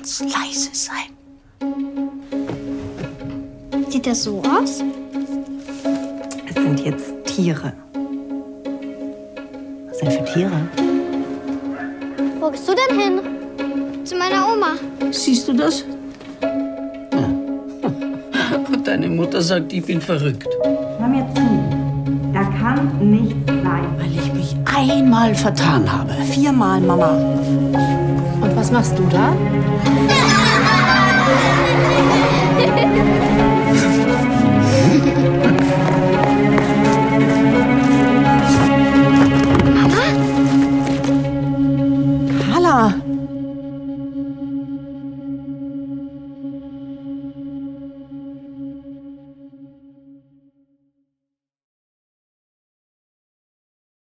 ganz leise sein. Sieht das so aus? Es sind jetzt Tiere. Was denn für Tiere? Wo gehst du denn hin? Zu meiner Oma. Siehst du das? Ja. Und deine Mutter sagt, ich bin verrückt. Hör mir zu. Da kann nichts sein. Weil ich mich einmal vertan habe. Viermal, Mama. Und was machst du da?